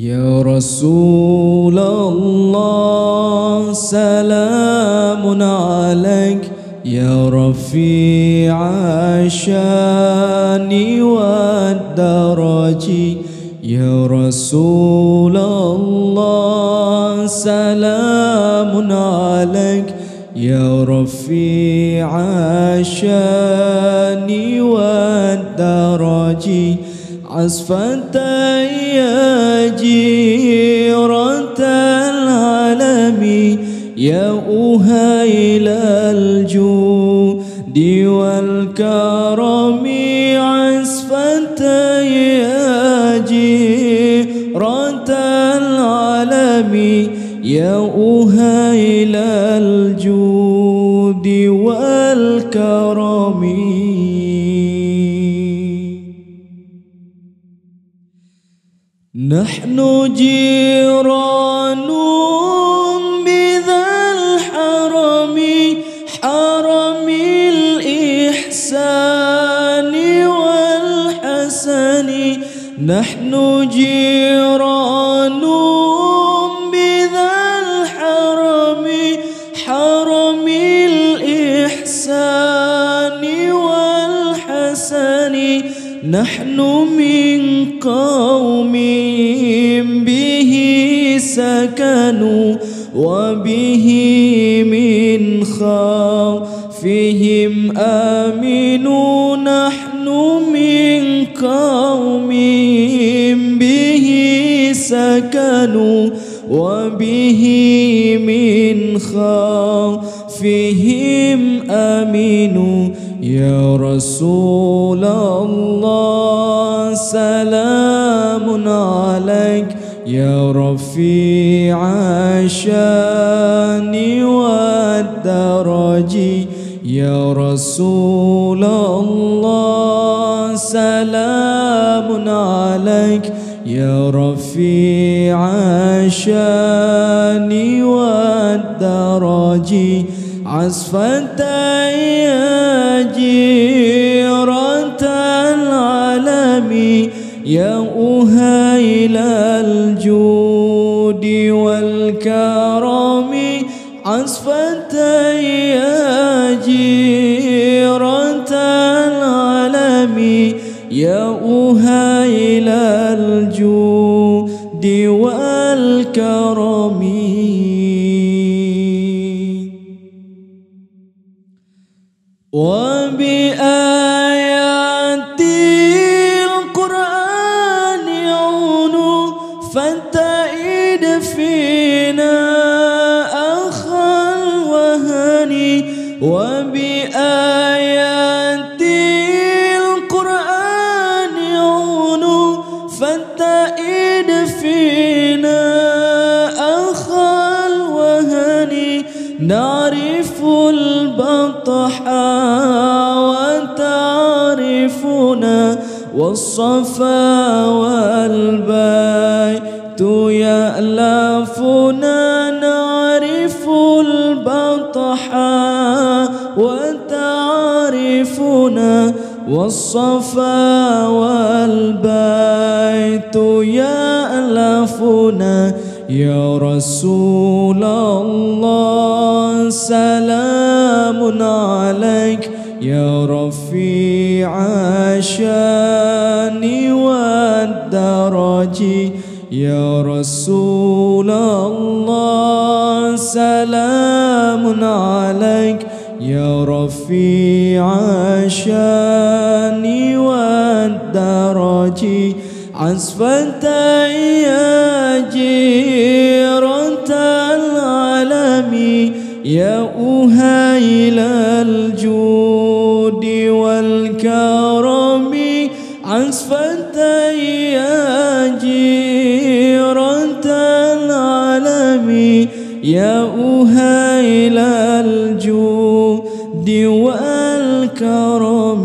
يا رسول الله سلام عليك. يا رفيع الشأن والدرج. يا رسول الله سلام عليك. يا رفيع الشأن والدرج عصفة يا جيرة العالم يا أهيل الجود والكرم عصفة يا جيرة العالم يا أهيل الجود والكرم. نحن جيران بذا الحرم حرم الإحسان والحسن. نحن جيران نحن من قوم به سكنوا وبه من خوفهم آمنوا. نحن من قوم به سكنوا وبه من خوفهم آمنوا. يا رسول الله سلام عليك. يا رفيع الشأن والدرج. يا رسول الله سلام عليك. يا رفيع الشأن والدرج. عصفة يا جيرة العالم يا أهيل الجود والكرم. عصفة يا جيرة العالم يا أهيل الجود والكرم. وبآيات القرآن يعون فانتئد فينا أخا الوهن. وبآيات القرآن يعون فانتئد فينا نعرف البطحاء وتعرفنا والصفا والبيت يألفنا. نعرف البطحاء وتعرفنا والصفا والبيت يألفنا. يا رسول الله سلام عليك يا رفيع الشأن والدرج يا رسول الله سلام عليك يا رفيع الشأن والدرج عصفة يا العالم يا أهيل الجود والكرم عصفة يا جيرة العالم يا أهيل الجود والكرم.